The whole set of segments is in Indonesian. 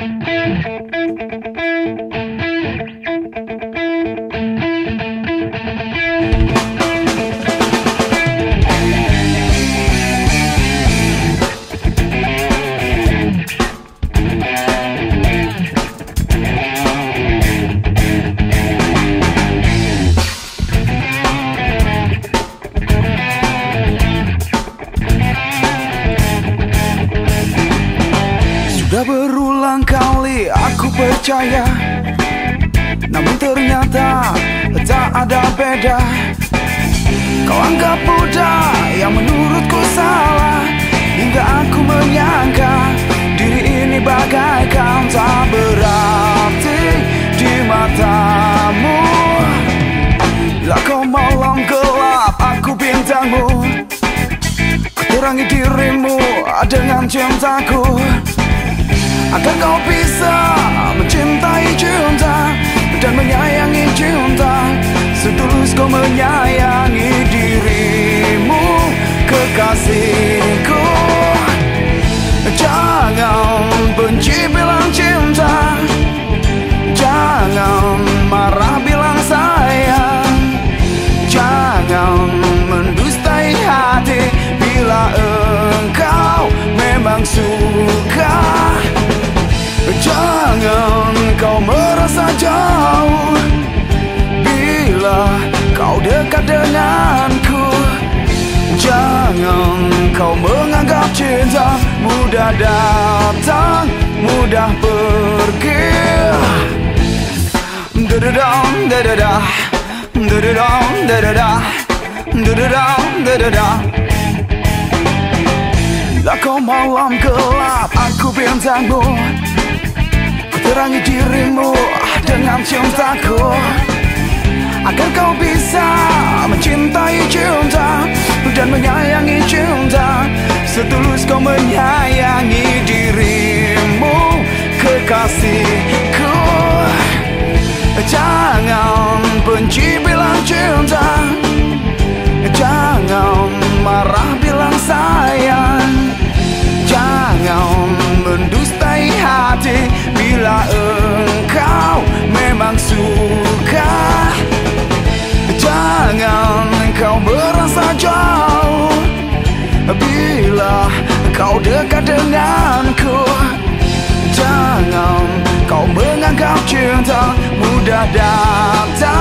Sudah berubah aku percaya Namun ternyata tak ada beda. Kau anggap mudah yang menurutku salah. Hingga aku menyangka Diri ini bagaikan tak berarti di matamu. Bila kau malam gelap aku bintangmu. Ku terangi dirimu dengan cintaku Agar kau bisa mencintai cinta Dan menyayangi cinta Setulus kau menyayangi dirimu Kekasihku kau dekat denganku Jangan kau menganggap cinta Mudah datang, mudah pergi. Dadadam, dadada Dadadam, dadada Dadadam, dadada Bila kau malam gelap Aku bintangmu. Ku terangi dirimu Dengan cintaku. Agar kau bisa mencintai cinta Dan menyayangi cinta denganku. Jangan kau menganggap cinta Mudah datang,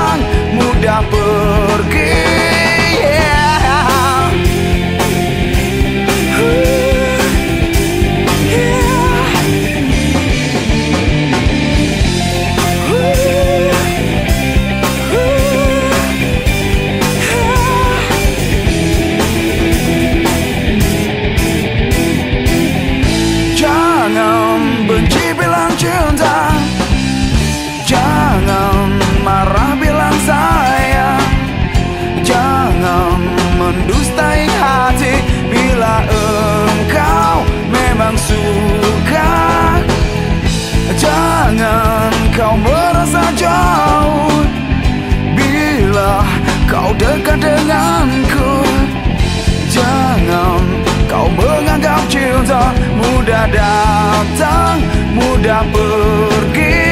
Mudah datang, mudah pergi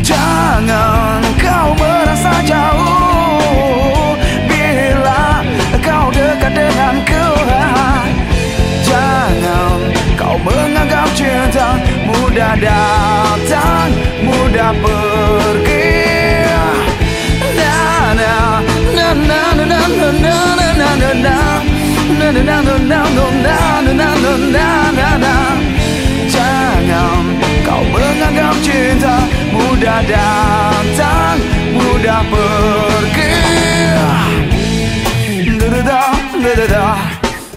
Jangan kau merasa jauh Bila kau dekat denganku Jangan kau menganggap cinta Mudah datang, mudah pergi